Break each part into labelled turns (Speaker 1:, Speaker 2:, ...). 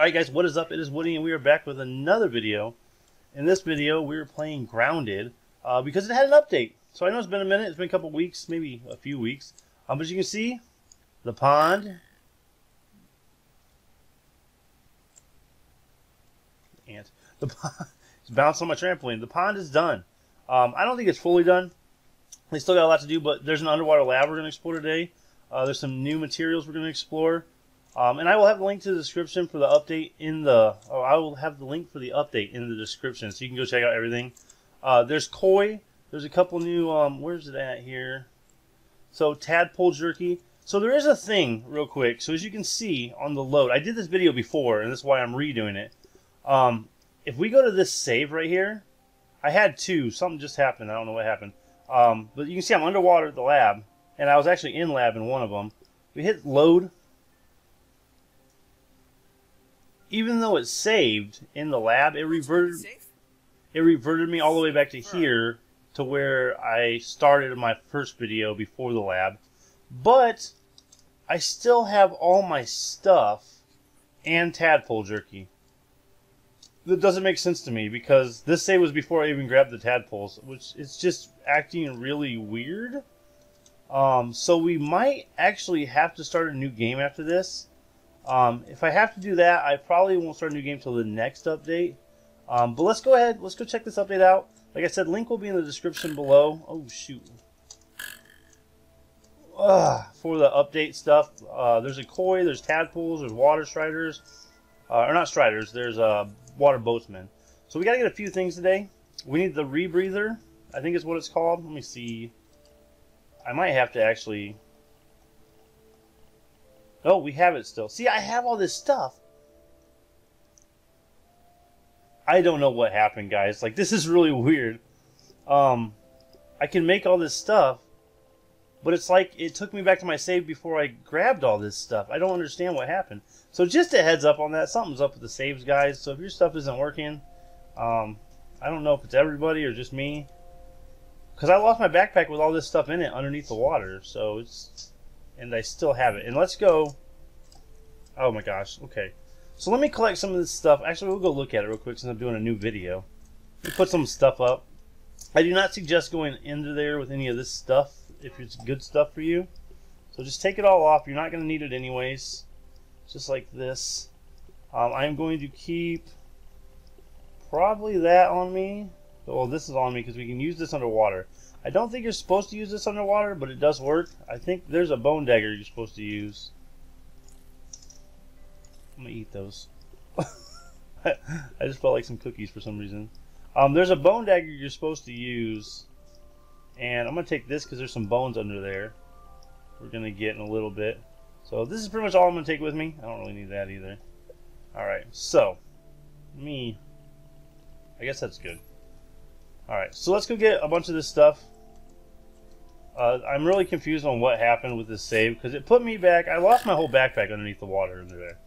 Speaker 1: Alright guys, what is up? It is Woody and we are back with another video. In this video, we are playing Grounded uh, because it had an update. So I know it's been a minute, it's been a couple weeks, maybe a few weeks. Um, but as you can see, the pond... Ant. The pond... it's bounced on my trampoline. The pond is done. Um, I don't think it's fully done. They still got a lot to do, but there's an underwater lab we're going to explore today. Uh, there's some new materials we're going to explore. Um, and I will have the link to the description for the update in the. Oh, I will have the link for the update in the description, so you can go check out everything. Uh, there's koi. There's a couple new. Um, where's it at here? So tadpole jerky. So there is a thing, real quick. So as you can see on the load, I did this video before, and that's why I'm redoing it. Um, if we go to this save right here, I had two. Something just happened. I don't know what happened. Um, but you can see I'm underwater at the lab, and I was actually in lab in one of them. We hit load even though it's saved in the lab, it reverted it reverted me all the way back to here to where I started my first video before the lab. But I still have all my stuff and tadpole jerky. That doesn't make sense to me because this save was before I even grabbed the tadpoles, which is just acting really weird. Um, so we might actually have to start a new game after this. Um, if I have to do that, I probably won't start a new game till the next update. Um, but let's go ahead. Let's go check this update out. Like I said, link will be in the description below. Oh, shoot. Ugh, for the update stuff. Uh, there's a koi, there's tadpoles, there's water striders. Uh, or not striders, there's uh, water boatsmen. So we got to get a few things today. We need the rebreather. I think is what it's called. Let me see. I might have to actually Oh, we have it still. See, I have all this stuff. I don't know what happened, guys. Like, this is really weird. Um, I can make all this stuff, but it's like it took me back to my save before I grabbed all this stuff. I don't understand what happened. So just a heads up on that. Something's up with the saves, guys. So if your stuff isn't working, um, I don't know if it's everybody or just me. Because I lost my backpack with all this stuff in it underneath the water. So it's and I still have it. And let's go. Oh my gosh. Okay. So let me collect some of this stuff. Actually, we'll go look at it real quick since I'm doing a new video. Put some stuff up. I do not suggest going into there with any of this stuff if it's good stuff for you. So just take it all off. You're not going to need it anyways. Just like this. Um, I am going to keep probably that on me. Well, this is on me because we can use this underwater. I don't think you're supposed to use this underwater, but it does work. I think there's a bone dagger you're supposed to use. I'm gonna eat those. I just felt like some cookies for some reason. Um, there's a bone dagger you're supposed to use, and I'm gonna take this because there's some bones under there. We're gonna get in a little bit. So this is pretty much all I'm gonna take with me. I don't really need that either. All right, so me. I guess that's good. Alright, so let's go get a bunch of this stuff. Uh, I'm really confused on what happened with this save because it put me back. I lost my whole backpack underneath the water under there.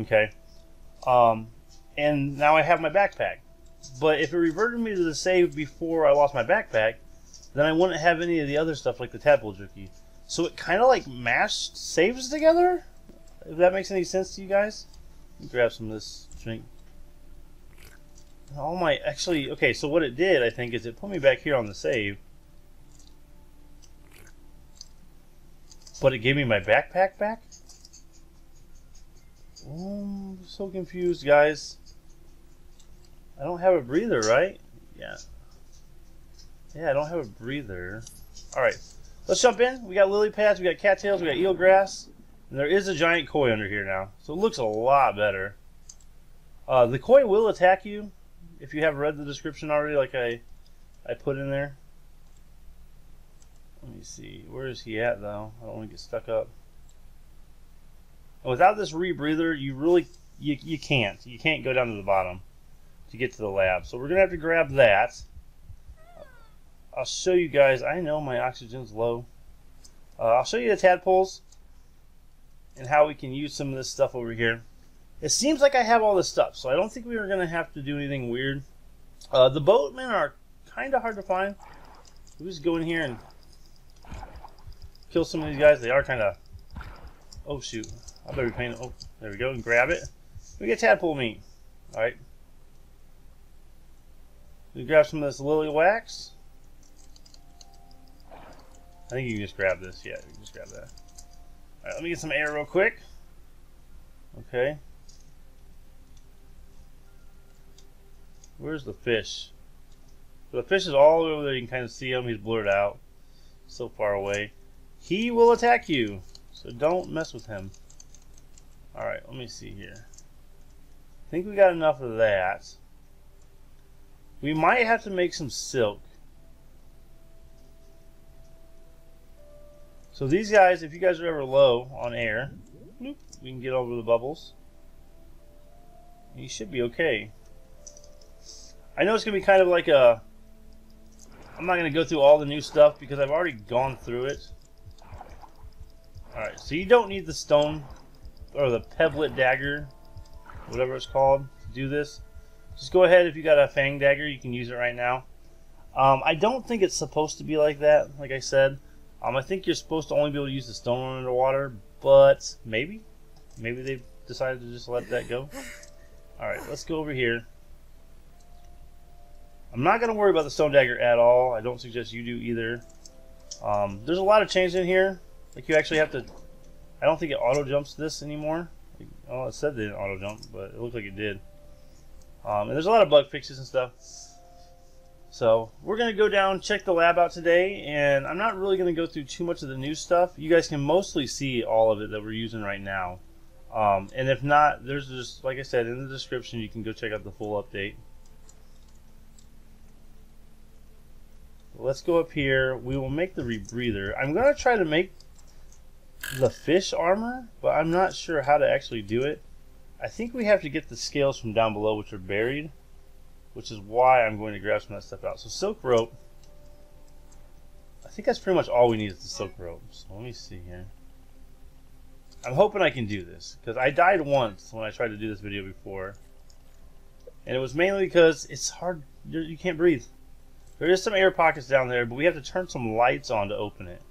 Speaker 1: Okay. Um, and now I have my backpack. But if it reverted me to the save before I lost my backpack, then I wouldn't have any of the other stuff like the tadpole jerky. So it kind of like mashed saves together? If that makes any sense to you guys? grab some of this drink. All my, actually, okay, so what it did, I think, is it put me back here on the save. But it gave me my backpack back? Oh, so confused, guys. I don't have a breather, right? Yeah. Yeah, I don't have a breather. Alright, let's jump in. We got lily pads, we got cattails, we got eelgrass. And there is a giant koi under here now. So it looks a lot better. Uh, the koi will attack you if you have read the description already, like I, I put in there. Let me see. Where is he at, though? I don't want to get stuck up. Without this rebreather, you really you, you can't. You can't go down to the bottom to get to the lab. So we're going to have to grab that. I'll show you guys. I know my oxygen's low. Uh, I'll show you the tadpoles and how we can use some of this stuff over here. It seems like I have all this stuff, so I don't think we are going to have to do anything weird. Uh, the boatmen are kind of hard to find. We just go in here and kill some of these guys. They are kind of... Oh, shoot. I better be paying... Oh, there we go. And grab it. We get tadpole meat. Alright. We grab some of this lily wax. I think you can just grab this. Yeah, you can just grab that. Alright, let me get some air real quick. Okay. Where's the fish? The fish is all over there. You can kind of see him. He's blurred out. So far away. He will attack you. So don't mess with him. Alright, let me see here. I think we got enough of that. We might have to make some silk. So these guys, if you guys are ever low on air, we can get over the bubbles. You should be okay. I know it's going to be kind of like a... I'm not going to go through all the new stuff because I've already gone through it. Alright, so you don't need the stone or the pebblet dagger, whatever it's called, to do this. Just go ahead, if you got a fang dagger, you can use it right now. Um, I don't think it's supposed to be like that, like I said. Um, I think you're supposed to only be able to use the stone underwater, but maybe. Maybe they've decided to just let that go. Alright, let's go over here. I'm not going to worry about the stone dagger at all. I don't suggest you do either. Um, there's a lot of change in here. Like you actually have to... I don't think it auto jumps this anymore. Oh, it said it didn't auto jump, but it looked like it did. Um, and there's a lot of bug fixes and stuff. So we're going to go down, check the lab out today, and I'm not really going to go through too much of the new stuff. You guys can mostly see all of it that we're using right now. Um, and if not, there's just, like I said, in the description, you can go check out the full update. Let's go up here. We will make the rebreather. I'm going to try to make the fish armor, but I'm not sure how to actually do it. I think we have to get the scales from down below, which are buried, which is why I'm going to grab some of that stuff out. So silk rope. I think that's pretty much all we need is the silk rope. So let me see here. I'm hoping I can do this, because I died once when I tried to do this video before. And it was mainly because it's hard, you can't breathe. There is some air pockets down there, but we have to turn some lights on to open it.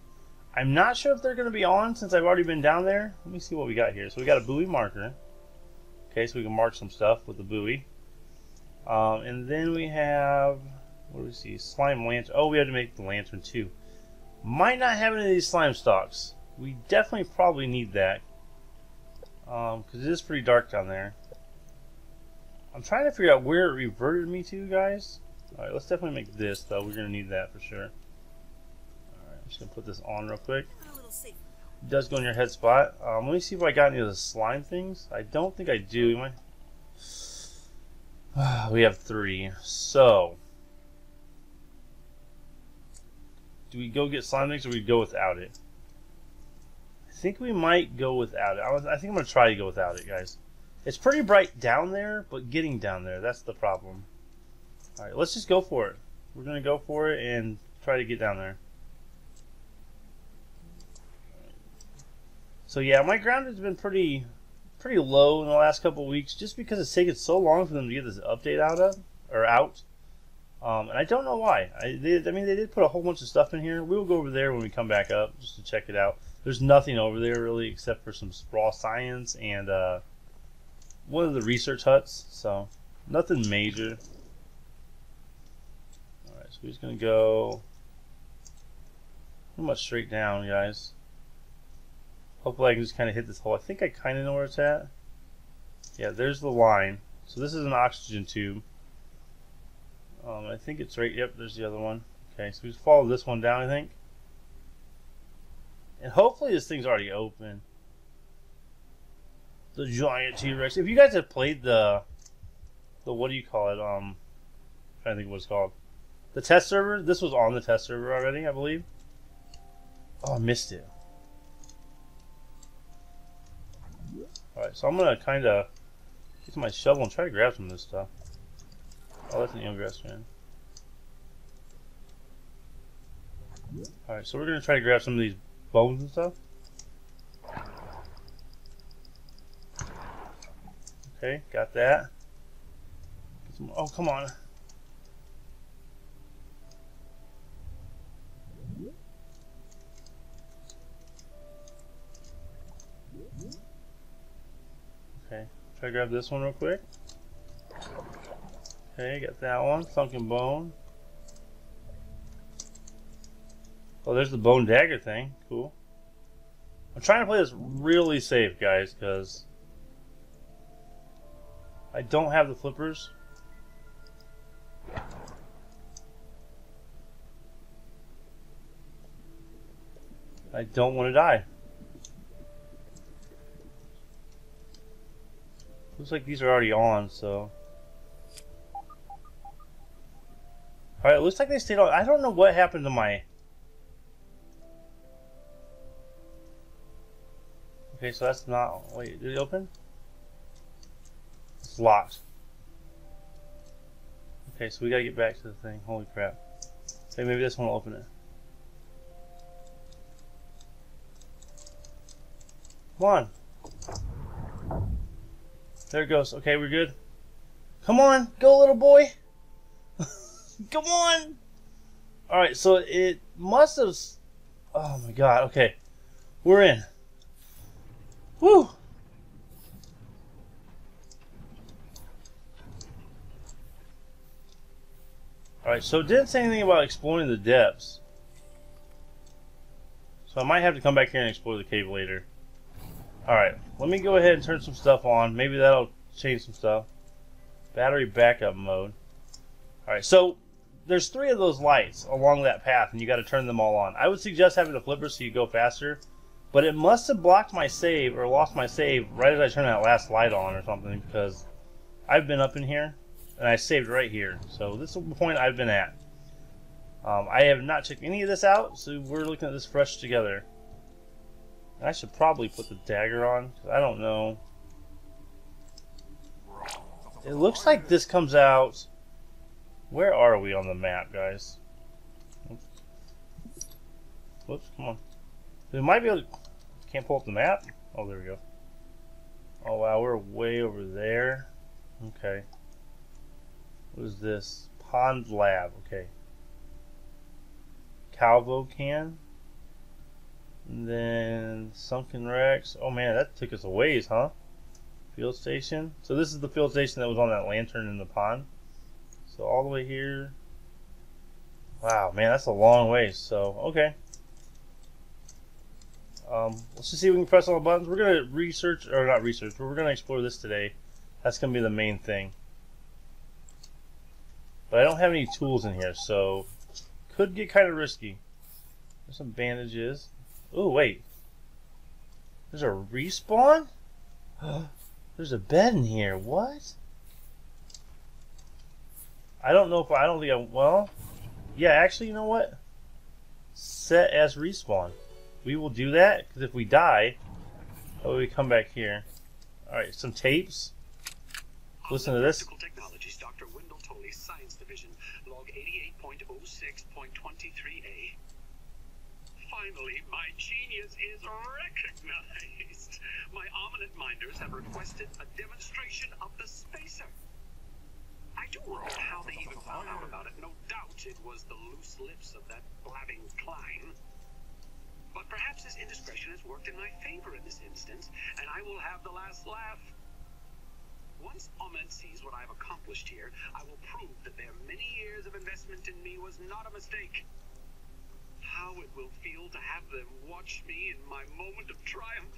Speaker 1: I'm not sure if they're going to be on since I've already been down there. Let me see what we got here. So we got a buoy marker. Okay, so we can mark some stuff with the buoy. Um, and then we have, what do we see? Slime lantern. Oh, we had to make the lantern too. Might not have any of these slime stalks. We definitely probably need that. Because um, it is pretty dark down there. I'm trying to figure out where it reverted me to, guys. Alright, let's definitely make this, though. We're to need that for sure. Alright, I'm just to put this on real quick. It does go in your head spot. Um, let me see if I got any of the slime things. I don't think I do. Might... we have three. So, do we go get slime things or we go without it? I think we might go without it. I, was, I think I'm going to try to go without it, guys. It's pretty bright down there, but getting down there, that's the problem. Alright, let's just go for it. We're going to go for it and try to get down there. So yeah, my ground has been pretty pretty low in the last couple weeks just because it's taken so long for them to get this update out of or out. Um, and I don't know why. I, they, I mean, they did put a whole bunch of stuff in here. We'll go over there when we come back up just to check it out. There's nothing over there really except for some raw science and uh, one of the research huts. So nothing major. So just going to go pretty much straight down, guys. Hopefully I can just kind of hit this hole. I think I kind of know where it's at. Yeah, there's the line. So this is an oxygen tube. Um, I think it's right, yep, there's the other one. Okay, so we just follow this one down, I think. And hopefully this thing's already open. The giant T-Rex. If you guys have played the, the, what do you call it? Um, to think what it's called. The test server, this was on the test server already, I believe. Oh, I missed it. Alright, so I'm gonna kinda get to my shovel and try to grab some of this stuff. Oh, that's an eelgrass strand. Alright, so we're gonna try to grab some of these bones and stuff. Okay, got that. oh, come on. Try to grab this one real quick. Okay, got that one. Sunken bone. Oh, there's the bone dagger thing. Cool. I'm trying to play this really safe, guys, because I don't have the flippers. I don't want to die. Looks like these are already on, so... Alright, it looks like they stayed on. I don't know what happened to my... Okay, so that's not... Wait, did it open? It's locked. Okay, so we gotta get back to the thing. Holy crap. Okay, maybe this one will open it. Come on. There it goes. Okay, we're good. Come on, go little boy. Come on. All right, so it must have. Oh my god. Okay, we're in. Woo. All right, so it didn't say anything about exploring the depths. So I might have to come back here and explore the cave later. Alright, let me go ahead and turn some stuff on. Maybe that'll change some stuff. Battery backup mode. Alright, so there's three of those lights along that path, and you got to turn them all on. I would suggest having a flipper so you go faster, but it must have blocked my save or lost my save right as I turned that last light on or something because I've been up in here and I saved right here. So this is the point I've been at. Um, I have not checked any of this out, so we're looking at this fresh together. I should probably put the dagger on. I don't know. It looks like this comes out... Where are we on the map, guys? Oops, Whoops come on. We might be able to... Can't pull up the map? Oh, there we go. Oh, wow, we're way over there. Okay. What is this? Pond Lab. Okay. Calvo can. And then Sunken wrecks. Oh man, that took us a ways, huh? Field station. So this is the field station that was on that lantern in the pond. So all the way here. Wow, man, that's a long ways. So, okay. Um, let's just see if we can press all the buttons. We're going to research, or not research, but we're going to explore this today. That's going to be the main thing. But I don't have any tools in here, so could get kind of risky. There's some bandages. Oh, wait. There's a respawn? There's a bed in here. What? I don't know if I don't think I well yeah actually you know what set as respawn we will do that because if we die oh we come back here all right some tapes listen to this
Speaker 2: Technologies, Dr. Wendell Tully, Science Division, log 88.06.23a. Finally, my genius is recognized. My Ominent minders have requested a demonstration of the spacer. I do wonder how they even found out about it. No doubt it was the loose lips of that blabbing Klein. But perhaps his indiscretion has worked in my favor in this instance, and I will have the last laugh. Once Ominent sees what I've accomplished here, I will prove that their many years of investment in me was not a mistake. How it will feel to have them watch me in my moment of triumph.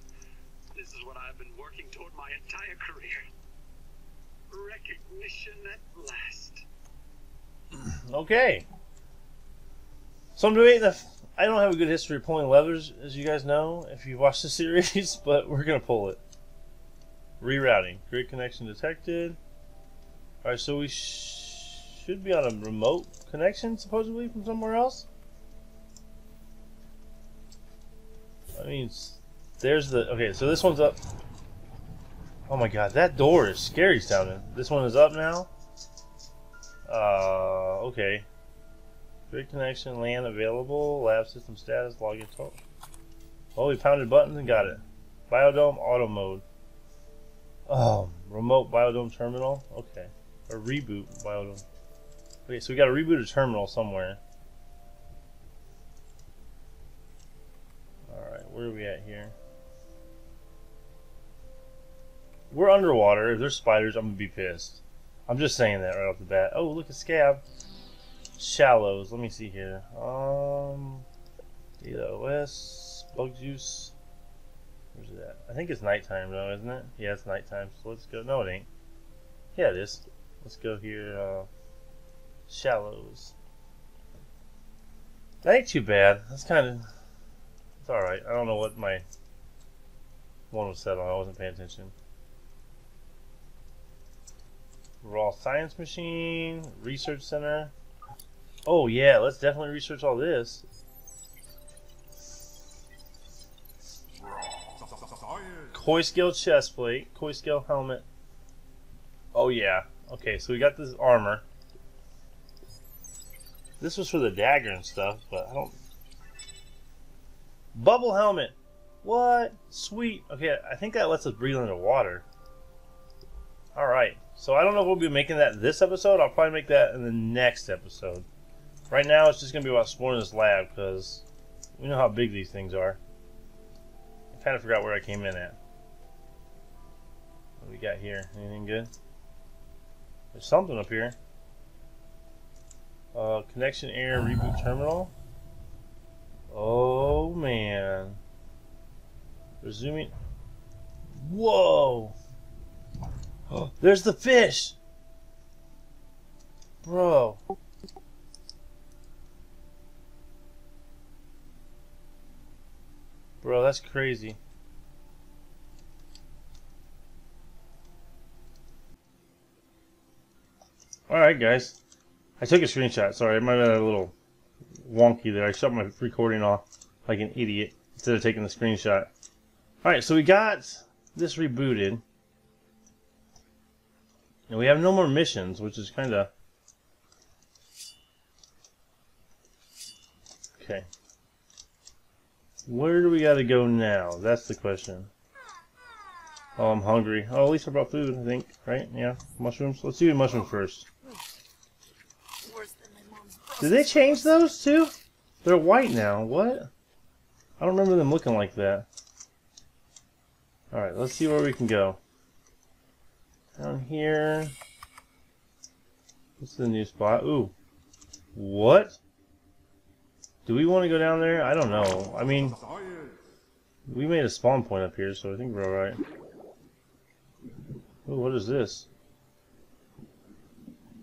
Speaker 2: This is what I've been working toward my entire career. Recognition at last.
Speaker 1: okay so I'm doing the I don't have a good history of pulling levers as you guys know if you've watched the series but we're gonna pull it Rerouting. Grid connection detected. Alright, so we sh should be on a remote connection, supposedly, from somewhere else. I mean, there's the... Okay, so this one's up. Oh my god, that door is scary sounding. This one is up now. Uh, okay. Grid connection, LAN available, lab system status, login. Oh, we pounded buttons and got it. Biodome auto mode. Oh, remote biodome terminal. Okay, a reboot biodome. Okay, so we got to reboot a terminal somewhere. All right, where are we at here? We're underwater. If there's spiders, I'm gonna be pissed. I'm just saying that right off the bat. Oh, look at scab. Shallows. Let me see here. Um, data OS, bug juice. Where's it at? I think it's nighttime though, isn't it? Yeah, it's nighttime. So let's go. No, it ain't. Yeah, it is. Let's go here. Uh, shallows. That ain't too bad. That's kind of. It's all right. I don't know what my one was set on. I wasn't paying attention. Raw Science Machine, Research Center. Oh yeah, let's definitely research all this. Koi scale chest plate, koi scale helmet. Oh yeah. Okay, so we got this armor. This was for the dagger and stuff, but I don't. Bubble helmet. What? Sweet. Okay, I think that lets us breathe underwater. All right. So I don't know if we'll be making that this episode. I'll probably make that in the next episode. Right now, it's just gonna be about exploring this lab because we know how big these things are. I kind of forgot where I came in at. What we got here? Anything good? There's something up here. Uh, connection air reboot terminal. Oh man. Resuming. Whoa! Oh, there's the fish! Bro. Bro, that's crazy. Alright, guys. I took a screenshot. Sorry, I might have a little wonky there. I shut my recording off like an idiot instead of taking the screenshot. Alright, so we got this rebooted. And we have no more missions, which is kind of... Okay. Where do we got to go now? That's the question. Oh, I'm hungry. Oh, at least I brought food, I think. Right? Yeah. Mushrooms. Let's do the mushroom first. Did they change those too? They're white now. What? I don't remember them looking like that. Alright, let's see where we can go. Down here. This is a new spot? Ooh. What? Do we want to go down there? I don't know. I mean, we made a spawn point up here, so I think we're alright. Ooh, what is this?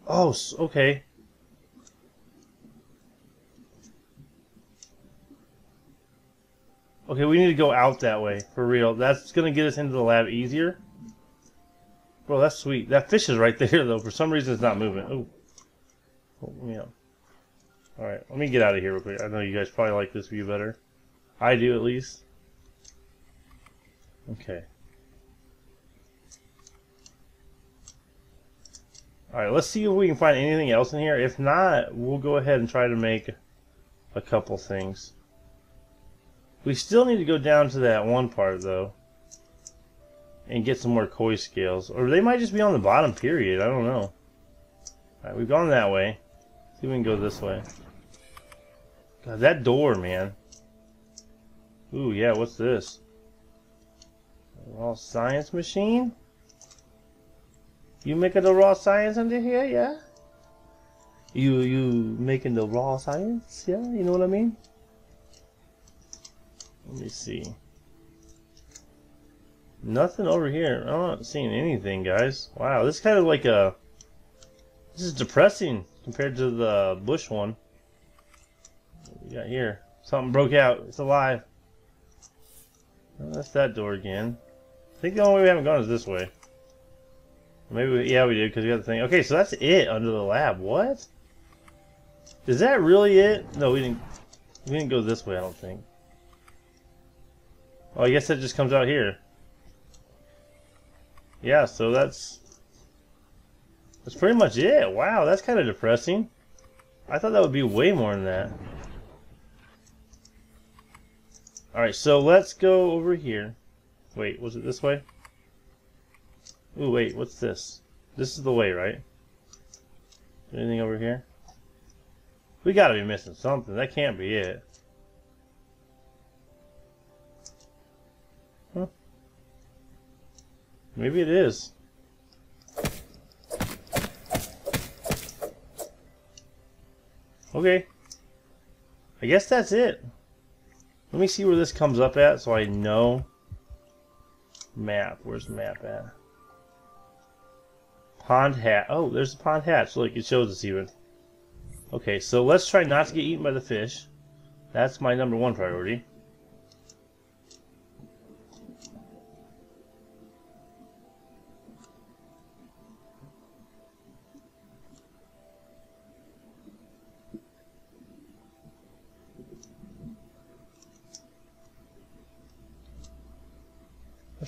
Speaker 1: Oh, okay. Okay, we need to go out that way, for real. That's going to get us into the lab easier. Bro, that's sweet. That fish is right there, though. For some reason, it's not moving. Oh. Oh, yeah. Alright, let me get out of here real quick. I know you guys probably like this view better. I do, at least. Okay. Alright, let's see if we can find anything else in here. If not, we'll go ahead and try to make a couple things. We still need to go down to that one part, though. And get some more koi scales. Or they might just be on the bottom, period. I don't know. Alright, we've gone that way. See if we can go this way. God, that door, man. Ooh, yeah, what's this? Raw science machine? You making the raw science under here, yeah? You you making the raw science, yeah? You know what I mean? Let me see. Nothing over here. I'm not seeing anything, guys. Wow, this is kind of like a... This is depressing compared to the bush one. What we got here? Something broke out. It's alive. Oh, that's that door again. I think the only way we haven't gone is this way. Maybe, we, yeah, we did, because we got the thing. Okay, so that's it under the lab. What? Is that really it? No, we didn't, we didn't go this way, I don't think. Oh, I guess that just comes out here. Yeah, so that's that's pretty much it. Wow, that's kind of depressing. I thought that would be way more than that. Alright, so let's go over here. Wait, was it this way? Ooh, wait, what's this? This is the way, right? Anything over here? We gotta be missing something. That can't be it. Maybe it is. Okay. I guess that's it. Let me see where this comes up at so I know. Map. Where's the map at? Pond hat. Oh, there's the pond hatch. Look, it shows us even. Okay, so let's try not to get eaten by the fish. That's my number one priority.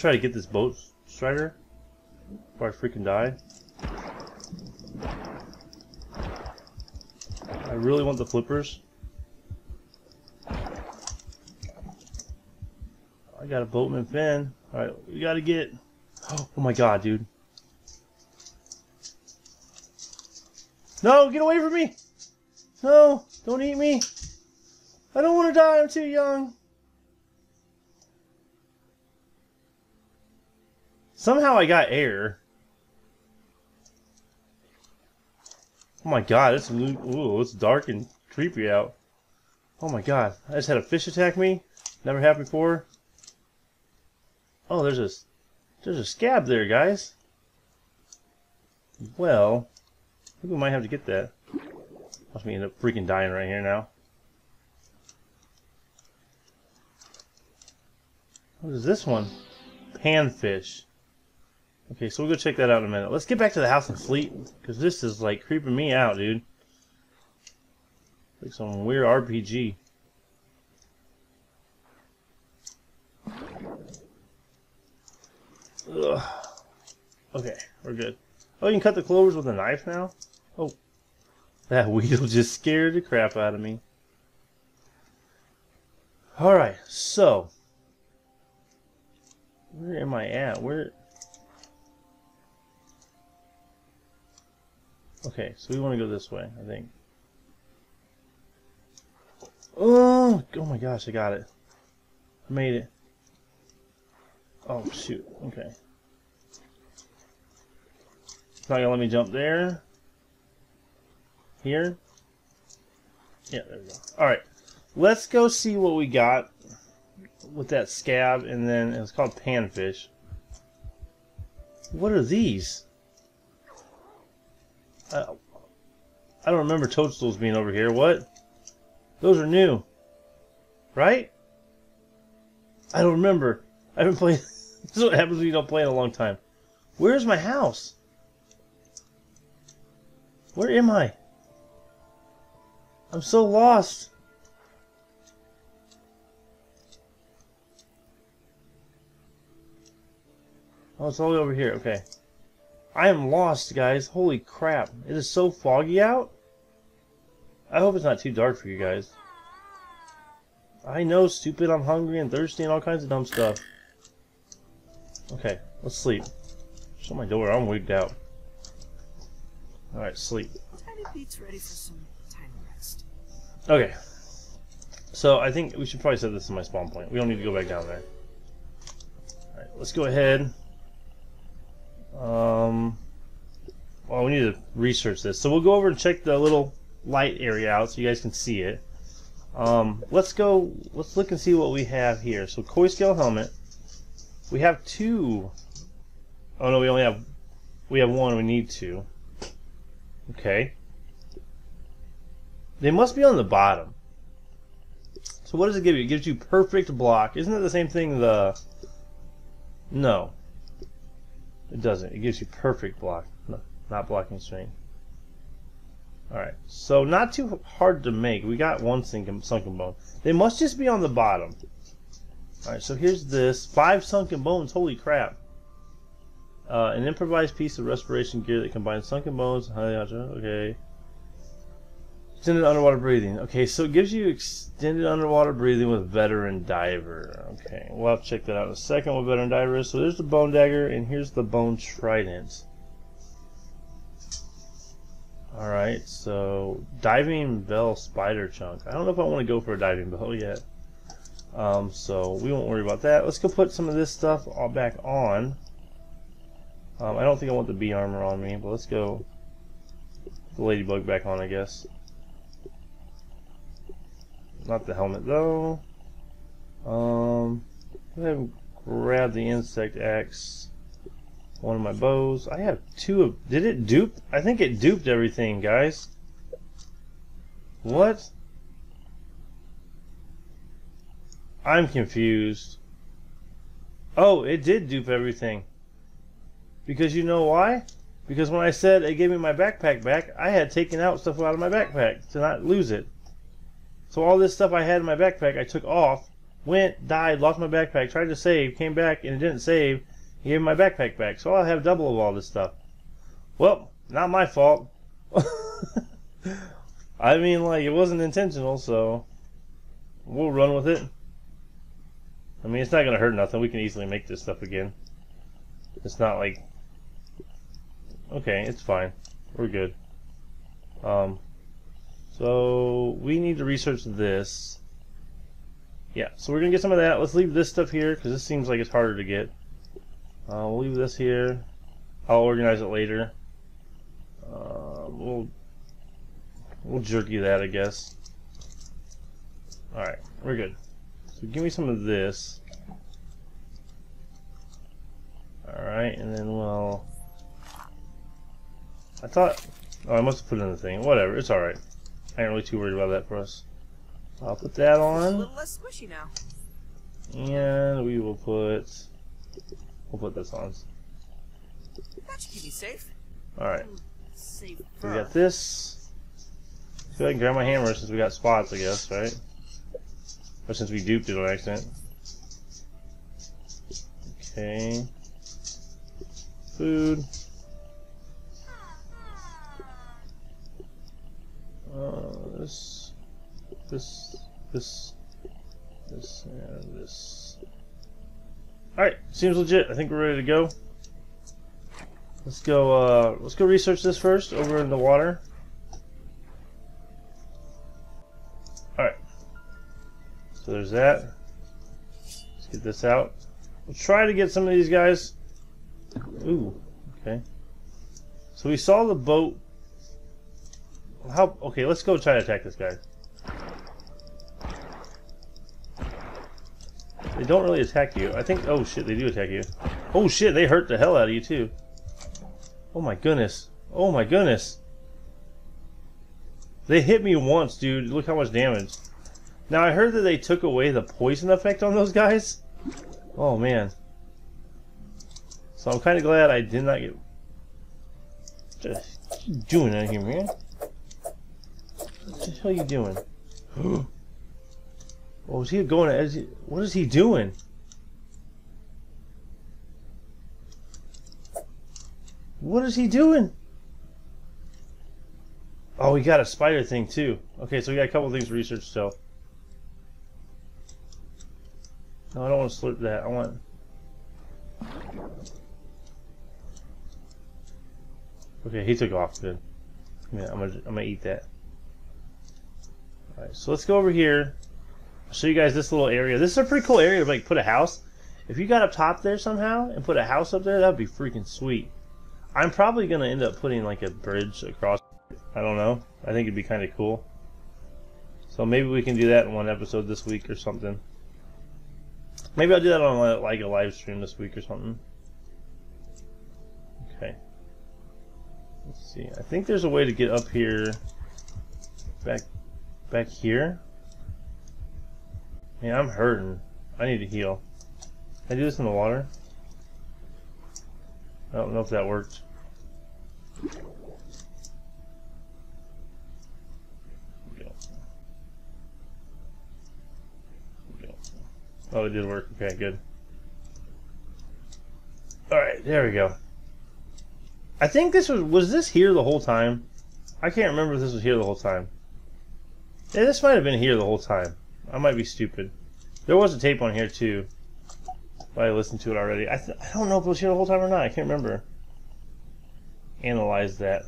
Speaker 1: Try to get this boat strider before I freaking die. I really want the flippers. I got a boatman fin. Alright, we gotta get... Oh my god, dude. No, get away from me! No, don't eat me! I don't want to die, I'm too young. Somehow I got air. Oh my god, it's ooh, it's dark and creepy out. Oh my god, I just had a fish attack me. Never happened before. Oh, there's a there's a scab there, guys. Well, I think we might have to get that. Watch me end up freaking dying right here now. What is this one? Panfish. Okay, so we'll go check that out in a minute. Let's get back to the house and sleep, because this is like creeping me out, dude. Like some weird RPG. Ugh. Okay, we're good. Oh, you can cut the clovers with a knife now? Oh. That weasel just scared the crap out of me. Alright, so. Where am I at? Where... Okay, so we want to go this way, I think. Oh, oh my gosh, I got it. I made it. Oh, shoot. Okay. It's not going to let me jump there. Here. Yeah, there we go. Alright. Let's go see what we got with that scab, and then it's called panfish. What are these? Uh, I don't remember toadstools being over here. What? Those are new. Right? I don't remember. I haven't played. this is what happens when you don't play in a long time. Where's my house? Where am I? I'm so lost. Oh, it's all the way over here. Okay. I am lost, guys. Holy crap. It is so foggy out. I hope it's not too dark for you guys. I know, stupid, I'm hungry and thirsty and all kinds of dumb stuff. Okay, let's sleep. Shut my door, I'm wigged out. Alright, sleep.
Speaker 3: Tiny Pete's ready for some time rest.
Speaker 1: Okay. So, I think we should probably set this as my spawn point. We don't need to go back down there. Alright, let's go ahead. Um, well, we need to research this. So we'll go over and check the little light area out so you guys can see it. Um, let's go, let's look and see what we have here. So koi scale helmet. We have two. Oh no, we only have, we have one, we need two. Okay. They must be on the bottom. So what does it give you? It gives you perfect block. Isn't it the same thing the... No. It doesn't. It gives you perfect block, no, not blocking strength. Alright, so not too hard to make. We got one sunken, sunken bone. They must just be on the bottom. Alright, so here's this. Five sunken bones. Holy crap. Uh, an improvised piece of respiration gear that combines sunken bones. Okay. Extended underwater breathing. Okay, so it gives you extended underwater breathing with veteran diver. Okay, we'll have to check that out in a second with veteran diver. So there's the bone dagger, and here's the bone trident. Alright, so diving bell spider chunk. I don't know if I want to go for a diving bell yet. Um, so we won't worry about that. Let's go put some of this stuff all back on. Um, I don't think I want the bee armor on me, but let's go the ladybug back on, I guess. Not the helmet though. Um, go ahead and grab the insect axe. One of my bows. I have two of. Did it dupe? I think it duped everything, guys. What? I'm confused. Oh, it did dupe everything. Because you know why? Because when I said it gave me my backpack back, I had taken out stuff out of my backpack to not lose it. So all this stuff I had in my backpack, I took off, went, died, lost my backpack, tried to save, came back, and it didn't save. Gave my backpack back. So I'll have double of all this stuff. Well, not my fault. I mean, like, it wasn't intentional, so we'll run with it. I mean, it's not going to hurt nothing. We can easily make this stuff again. It's not like... Okay, it's fine. We're good. Um, so, we need to research this. Yeah, so we're going to get some of that. Let's leave this stuff here, because this seems like it's harder to get. Uh, we'll leave this here. I'll organize it later. Uh, we'll, we'll jerky that, I guess. Alright, we're good. So give me some of this. Alright, and then we'll... I thought... Oh, I must have put in the thing. Whatever, it's alright. I ain't really too worried about that for us. I'll put that on.
Speaker 3: A little less squishy now.
Speaker 1: And we will put... We'll put this on.
Speaker 3: That should keep you safe.
Speaker 1: Alright, we got this. Go ahead and grab my hammer since we got spots, I guess, right? Or since we duped it on accident. Okay. Food. Uh, this, this, this, this, and this. Alright, seems legit. I think we're ready to go. Let's go, uh, let's go research this first over in the water. Alright. So there's that. Let's get this out. We'll try to get some of these guys. Ooh, okay. So we saw the boat. How? Okay, let's go try to attack this guy. They don't really attack you. I think. Oh shit, they do attack you. Oh shit, they hurt the hell out of you too. Oh my goodness. Oh my goodness. They hit me once, dude. Look how much damage. Now I heard that they took away the poison effect on those guys. Oh man. So I'm kind of glad I did not get. You doing out here, man? What the hell are you doing? oh, is he going? Is he, what is he doing? What is he doing? Oh, we got a spider thing too. Okay, so we got a couple things to research still. No, I don't want to slurp that. I want. Okay, he took off. Good. Yeah, I'm gonna I'm gonna eat that. All right, so let's go over here. I'll show you guys this little area. This is a pretty cool area to like put a house. If you got up top there somehow and put a house up there, that'd be freaking sweet. I'm probably gonna end up putting like a bridge across. I don't know. I think it'd be kind of cool. So maybe we can do that in one episode this week or something. Maybe I'll do that on uh, like a live stream this week or something. Okay. Let's see. I think there's a way to get up here. Back, back here. Man, I'm hurting. I need to heal. Can I do this in the water? I don't know if that worked. Oh, it did work. Okay, good. Alright, there we go. I think this was, was this here the whole time? I can't remember if this was here the whole time. Yeah, this might have been here the whole time. I might be stupid. There was a tape on here too. But I listened to it already. I, I don't know if it was here the whole time or not. I can't remember. Analyze that.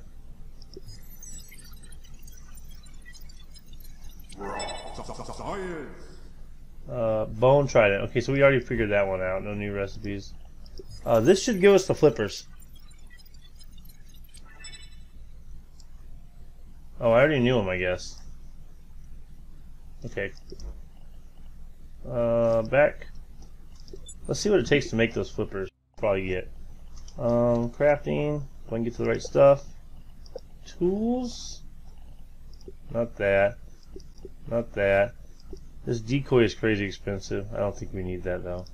Speaker 1: Uh, bone trident. Okay, so we already figured that one out. No new recipes. Uh, this should give us the flippers. Oh, I already knew them, I guess. Okay. Uh, back. Let's see what it takes to make those flippers. Probably get. Um, crafting. If I can get to the right stuff. Tools. Not that. Not that. This decoy is crazy expensive. I don't think we need that though.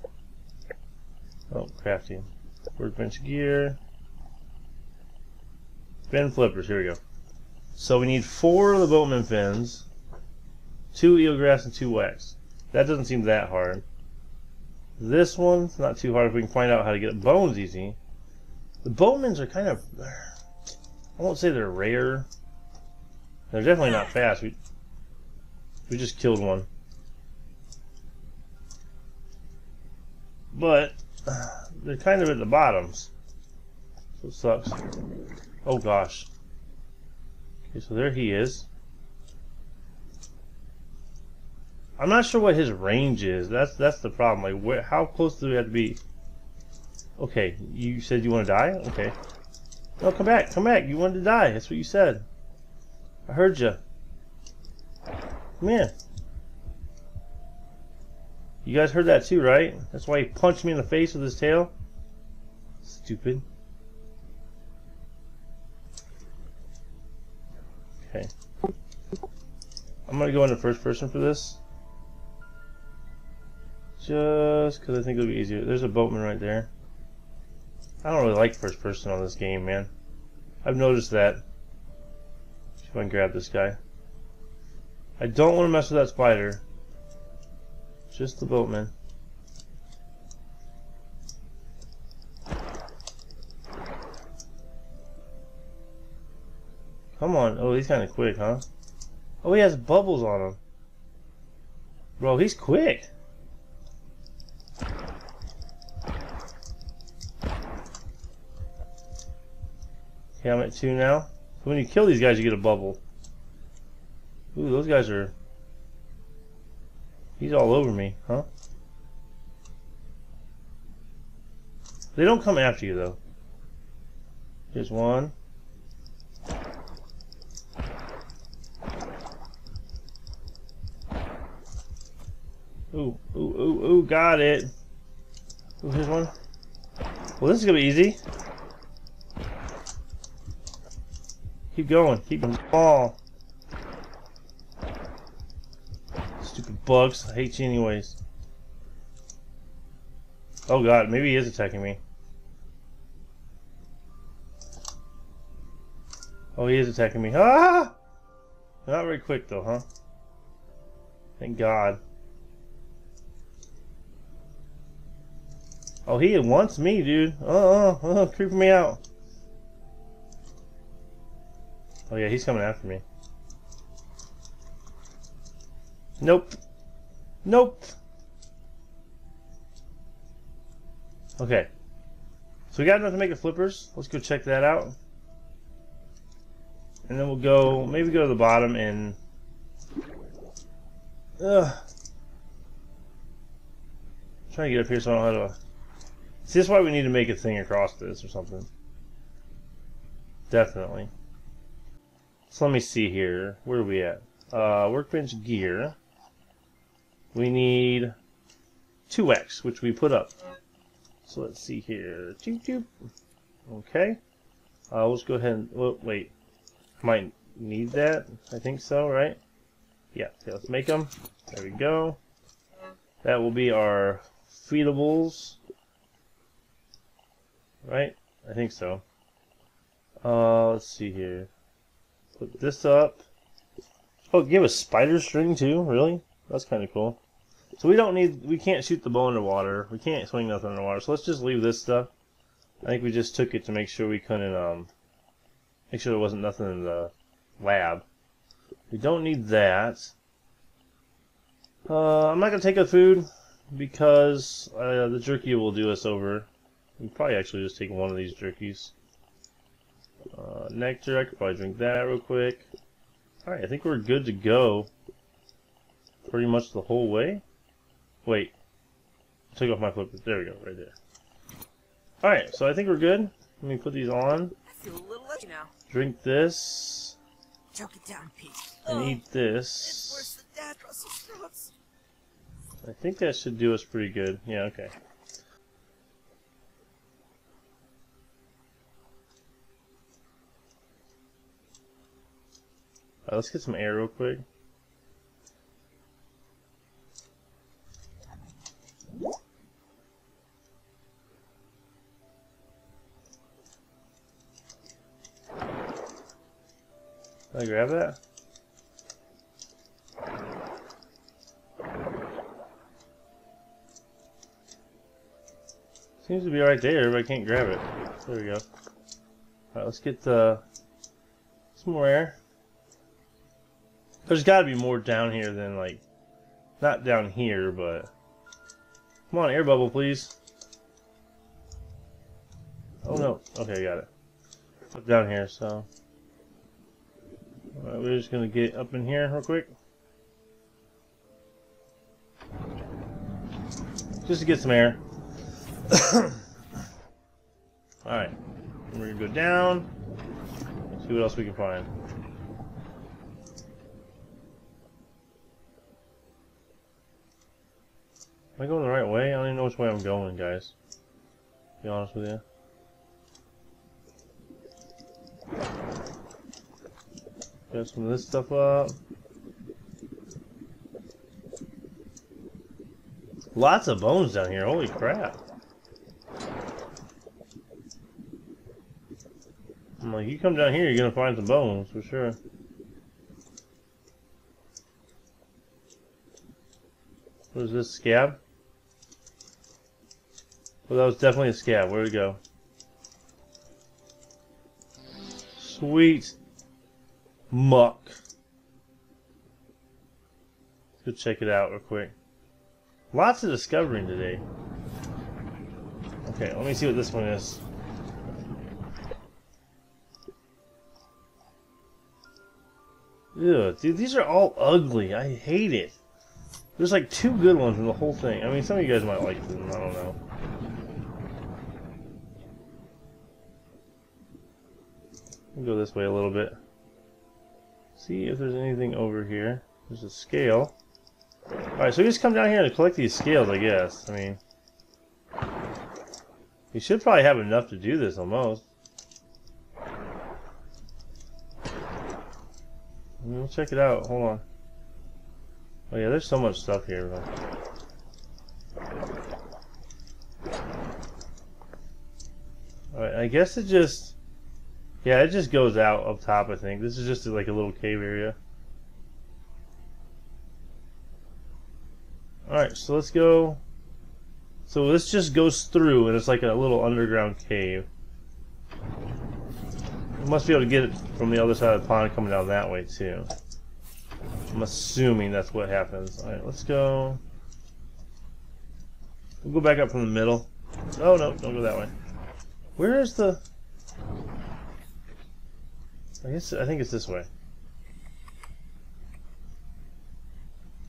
Speaker 1: Oh, crafting. Workbench gear. Fin flippers. Here we go. So we need four of the boatman fins, two eelgrass, and two wax. That doesn't seem that hard. This one's not too hard if we can find out how to get bones easy. The boatmans are kind of, I won't say they're rare. They're definitely not fast. We, we just killed one. But they're kind of at the bottoms. So it sucks. Oh gosh. Okay, so there he is. I'm not sure what his range is. That's that's the problem. Like, where, how close do we have to be? Okay, you said you want to die. Okay. No, come back, come back. You wanted to die. That's what you said. I heard you. Come here. You guys heard that too, right? That's why he punched me in the face with his tail. Stupid. Okay. I'm gonna go into first person for this. Just because I think it'll be easier. There's a boatman right there. I don't really like first person on this game, man. I've noticed that. See if I can grab this guy. I don't want to mess with that spider. Just the boatman. Come on. Oh, he's kind of quick, huh? Oh, he has bubbles on him. Bro, he's quick. Okay, I'm at two now. So when you kill these guys, you get a bubble. Ooh, those guys are... He's all over me, huh? They don't come after you, though. Here's one. Ooh, ooh, ooh, ooh, got it. Ooh, here's one. Well, this is gonna be easy. Keep going, keep them all. Stupid bugs, I hate you anyways. Oh god, maybe he is attacking me. Oh, he is attacking me. Ah! Not very quick though, huh? Thank God. Oh, he wants me, dude. Uh, uh, uh, creeping me out. Oh yeah, he's coming after me. Nope. Nope. Okay. So we got enough to make the flippers. Let's go check that out. And then we'll go, maybe go to the bottom and... Ugh. trying to get up here so I don't have to... See, that's why we need to make a thing across this or something. Definitely. So let me see here. Where are we at? Uh, workbench gear. We need 2x, which we put up. So let's see here. Choop, choop. Okay. Uh, let's go ahead and... Well, wait. Might need that. I think so, right? Yeah. Okay, let's make them. There we go. That will be our feedables. Right? I think so. Uh, let's see here. Put this up. Oh, give a spider string too? Really? That's kind of cool. So we don't need, we can't shoot the bow underwater. We can't swing nothing underwater. So let's just leave this stuff. I think we just took it to make sure we couldn't, um, make sure there wasn't nothing in the lab. We don't need that. Uh, I'm not going to take the food because uh, the jerky will do us over. We probably actually just take one of these jerkies. Uh, nectar, I could probably drink that real quick. Alright, I think we're good to go. Pretty much the whole way. Wait. I took off my flippers. There we go, right there. Alright, so I think we're good. Let me put these on.
Speaker 3: I feel a little lucky now.
Speaker 1: Drink this.
Speaker 3: Choke it down, Pete.
Speaker 1: and
Speaker 3: Ugh.
Speaker 1: eat this.
Speaker 3: worse than Dad Brussels sprouts.
Speaker 1: I think that should do us pretty good. Yeah, okay. Alright, let's get some air real quick. Can I grab that? Seems to be right there, but I can't grab it. There we go. Alright, let's get uh, some more air. There's gotta be more down here than, like, not down here, but... Come on, air bubble, please. Oh no. Okay, I got it. Up down here, so... Alright, we're just gonna get up in here real quick. Just to get some air. Alright. We're gonna go down. See what else we can find. Am I going the right way? I don't even know which way I'm going, guys. To be honest with you. Got some of this stuff up. Lots of bones down here. Holy crap. I'm like, you come down here, you're gonna find some bones for sure. What is this, scab? Well, that was definitely a scab. Where'd it go? Sweet muck. Let's go check it out real quick. Lots of discovering today. Okay, let me see what this one is. Ew, dude, these are all ugly. I hate it. There's like two good ones in the whole thing. I mean, some of you guys might like them. I don't know. We'll go this way a little bit. See if there's anything over here. There's a scale. Alright, so we just come down here and collect these scales, I guess. I mean, we should probably have enough to do this almost. We'll check it out. Hold on. Oh yeah, there's so much stuff here. Alright, I guess it just... Yeah, it just goes out up top, I think. This is just like a little cave area. Alright, so let's go... So this just goes through, and it's like a little underground cave. We must be able to get it from the other side of the pond coming down that way, too. I'm assuming that's what happens. Alright, let's go... We'll go back up from the middle. Oh, no, don't go that way. Where is the... I guess I think it's this way.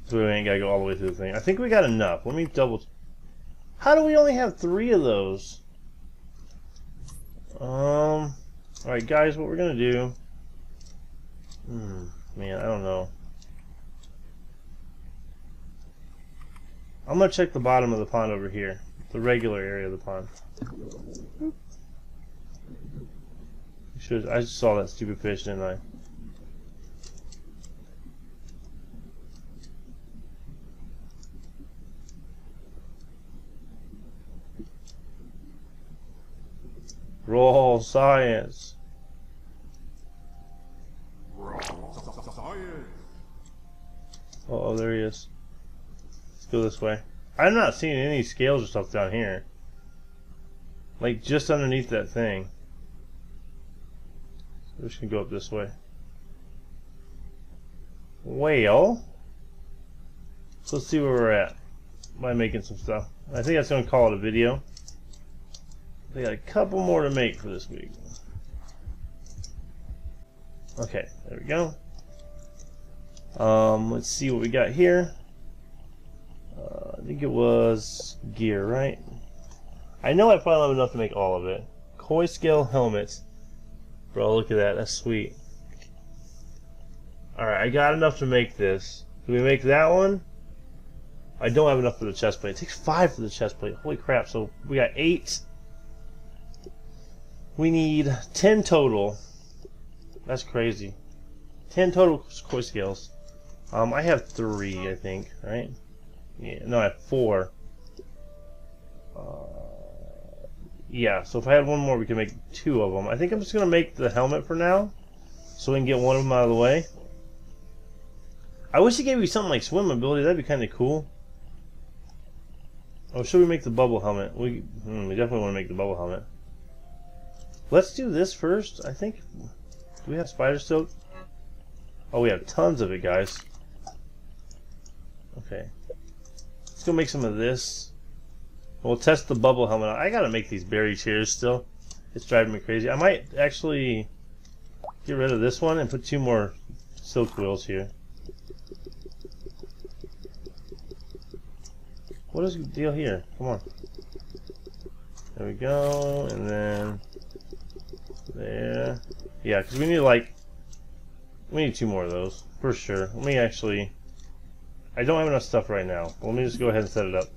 Speaker 1: So we ain't gotta go all the way through the thing. I think we got enough. Let me double. How do we only have three of those? Um. All right, guys. What we're gonna do? Hmm. Man, I don't know. I'm gonna check the bottom of the pond over here, the regular area of the pond. Should I just saw that stupid fish, didn't I? Roll science. Oh, oh, there he is. Let's go this way. I'm not seeing any scales or stuff down here. Like just underneath that thing. We're just gonna go up this way. Well, let's see where we're at by making some stuff. I think that's gonna call it a video. We got a couple more to make for this week. Okay, there we go. Um, let's see what we got here. Uh, I think it was gear, right? I know I probably have enough to make all of it. Koi scale helmets. Bro, look at that. That's sweet. Alright, I got enough to make this. Can we make that one? I don't have enough for the chest plate. It takes five for the chest plate. Holy crap. So we got eight. We need ten total. That's crazy. Ten total koi scales. Um, I have three, I think, right? Yeah, no, I have four. Uh, yeah, so if I had one more, we could make two of them. I think I'm just going to make the helmet for now, so we can get one of them out of the way. I wish it gave me something like swim ability. That'd be kind of cool. Oh, should we make the bubble helmet? We, hmm, we definitely want to make the bubble helmet. Let's do this first. I think. Do we have spider silk? Oh, we have tons of it, guys. Okay. Let's go make some of this. We'll test the bubble helmet. I gotta make these berry chairs still. It's driving me crazy. I might actually get rid of this one and put two more silk wheels here. What is the deal here? Come on. There we go, and then there. Yeah, because we need like we need two more of those for sure. Let me actually. I don't have enough stuff right now. Let me just go ahead and set it up.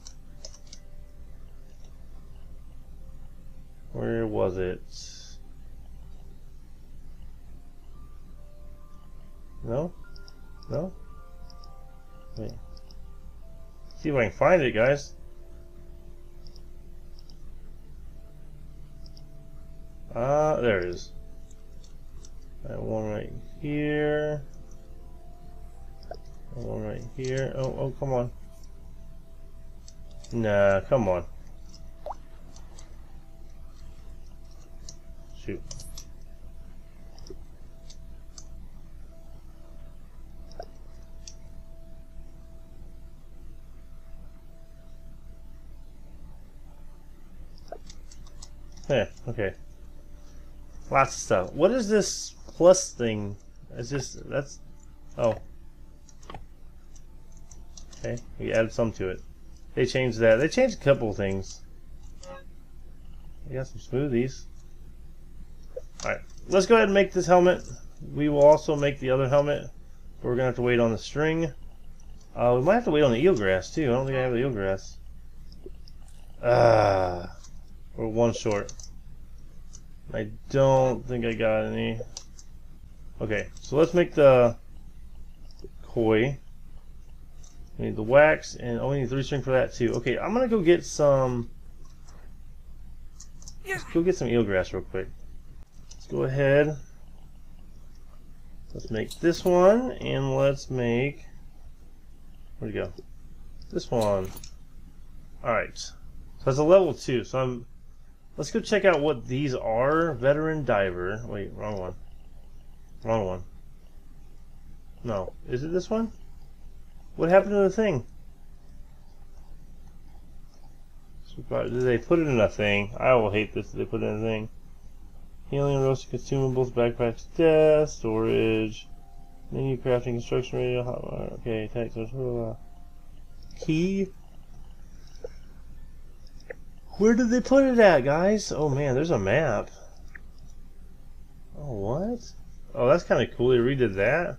Speaker 1: Where was it? No? No? Wait. See if I can find it, guys. Ah, uh, there it is. That one right here. That one right here. Oh, oh, come on. Nah, come on. Shoot. Yeah, okay. Lots of stuff. What is this plus thing? Is this that's oh. Okay, we added some to it. They changed that. They changed a couple things. We got some smoothies. Alright, let's go ahead and make this helmet. We will also make the other helmet. But we're gonna have to wait on the string. Uh, we might have to wait on the eelgrass too. I don't think I have the eelgrass. Ah. Uh, or one short. I don't think I got any. Okay, so let's make the koi. We need the wax, and oh, we need three string for that too. Okay, I'm gonna go get some. Let's go get some eelgrass real quick. Let's go ahead. Let's make this one, and let's make. Where'd it go? This one. Alright. So that's a level two, so I'm Let's go check out what these are. Veteran diver. Wait, wrong one. Wrong one. No. Is it this one? What happened to the thing? Did they put it in a thing? I will hate this if they put it in a thing. Healing, roasting consumables, backpacks, death, storage, menu crafting, construction radio, okay, text, key, where did they put it at, guys? Oh man, there's a map. Oh, what? Oh, that's kind of cool. They redid that.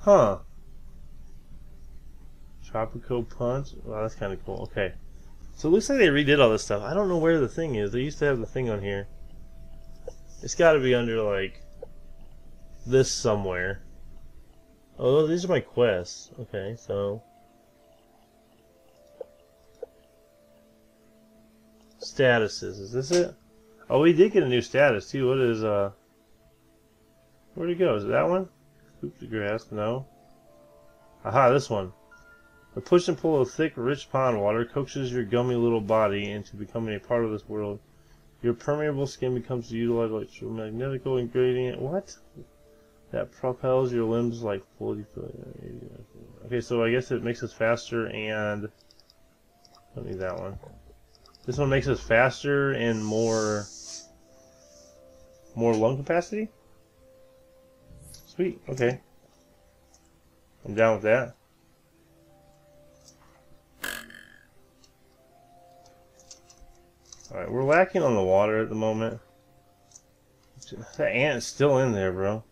Speaker 1: Huh. Tropical Punch. Wow, that's kind of cool. Okay. So it looks like they redid all this stuff. I don't know where the thing is. They used to have the thing on here. It's got to be under, like, this somewhere. Oh, these are my quests. Okay, so... Statuses. Is this it? Oh, we did get a new status, too. What is, uh... Where'd it go? Is it that one? Scoop the grass. No. Aha, this one. The push and pull of thick, rich pond water coaxes your gummy little body into becoming a part of this world. Your permeable skin becomes to utilize electromagnetic ingredient. What? That propels your limbs like fully. Okay, so I guess it makes us faster and. Don't need that one. This one makes us faster and more. More lung capacity? Sweet, okay. I'm down with that. Alright, we're lacking on the water at the moment. That ant is still in there, bro.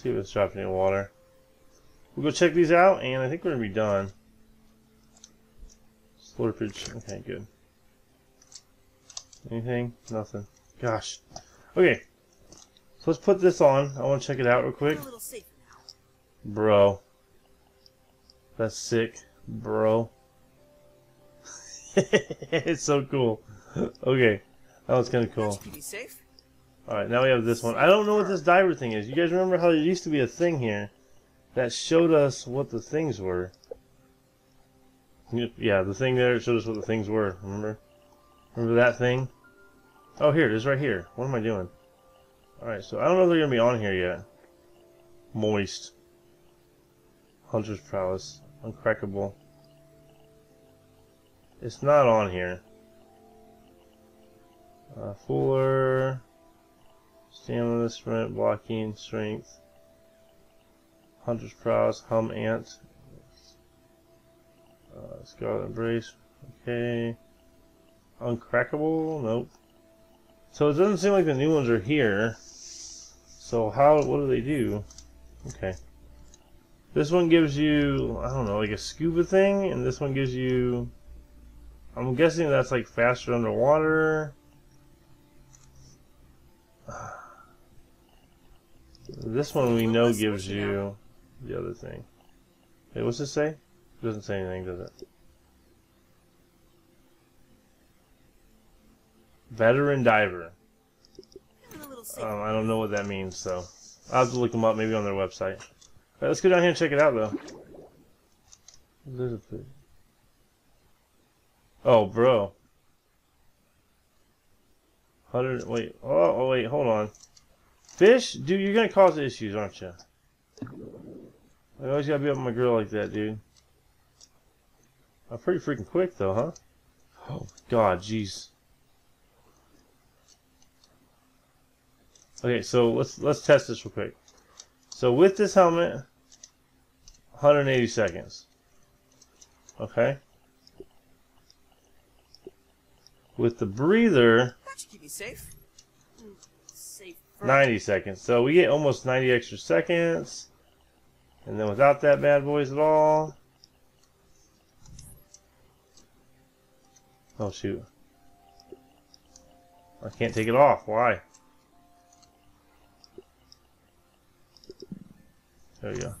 Speaker 1: See if it's dropping any water. We'll go check these out, and I think we're gonna be done. Slurpage. Okay, good. Anything? Nothing. Gosh. Okay. So let's put this on. I want to check it out real quick.
Speaker 3: A little safer now.
Speaker 1: Bro. That's sick, bro. it's so cool. Okay. That was kind of cool.
Speaker 3: should keep you safe.
Speaker 1: Alright, now we have this one. I don't know what this diver thing is. You guys remember how there used to be a thing here that showed us what the things were? Yeah, the thing there showed us what the things were. Remember? Remember that thing? Oh, here it is right here. What am I doing? Alright, so I don't know if they're going to be on here yet. Moist. Hunter's Prowess. Uncrackable. It's not on here. Uh, Fuller. Stamina, sprint, blocking, strength. Hunter's Prowess, Hum Ant. Uh, Scarlet Embrace. Okay. Uncrackable? Nope. So it doesn't seem like the new ones are here. So how, what do they do? Okay. This one gives you, I don't know, like a scuba thing, and this one gives you, I'm guessing that's like faster underwater. This one we know gives you the other thing. Hey, what's this say? It doesn't say anything, does it? Veteran diver.
Speaker 3: A little safer.
Speaker 1: Um, I don't know what that means, so I'll have to look them up maybe on their website. Alright, let's go down here and check it out, though. Oh, bro. Hundred. Wait. Oh, oh, wait. Hold on. Fish, dude, you're gonna cause issues, aren't you? I always gotta be up on my grill like that, dude. I'm pretty freaking quick, though, huh? Oh God, jeez. Okay, so let's let's test this real quick. So with this helmet, 180 seconds. Okay. With the breather,
Speaker 3: That should keep you safe. Mm, Safer.
Speaker 1: 90 seconds. So we get almost 90 extra seconds. And then without that bad boys at all. Oh shoot. I can't take it off. Why? There we go.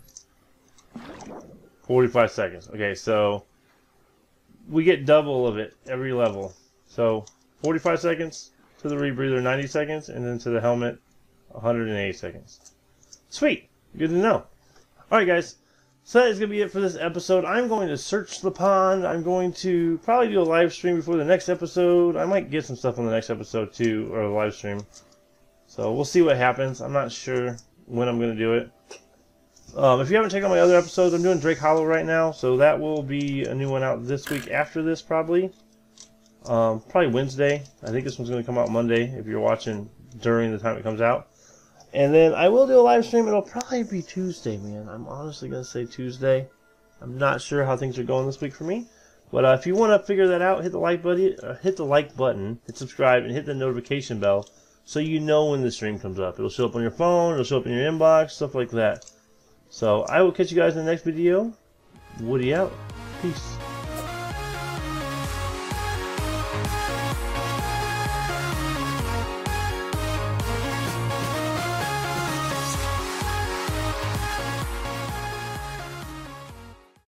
Speaker 1: 45 seconds. Okay, so we get double of it every level. So 45 seconds to the rebreather, 90 seconds, and then to the helmet, 180 seconds. Sweet. Good to know. Alright, guys. So that is going to be it for this episode. I'm going to search the pond. I'm going to probably do a live stream before the next episode. I might get some stuff on the next episode too, or a live stream. So we'll see what happens. I'm not sure when I'm going to do it. Um, if you haven't checked out my other episodes, I'm doing Drake Hollow right now, so that will be a new one out this week after this, probably. Um, probably Wednesday. I think this one's going to come out Monday if you're watching during the time it comes out. And then I will do a live stream. It'll probably be Tuesday, man. I'm honestly going to say Tuesday. I'm not sure how things are going this week for me. But uh, if you want to figure that out, hit the like button, uh, hit the like button, hit subscribe, and hit the notification bell so you know when the stream comes up. It'll show up on your phone, it'll show up in your inbox, stuff like that. So I will catch you guys in the next video. Woody out. Peace.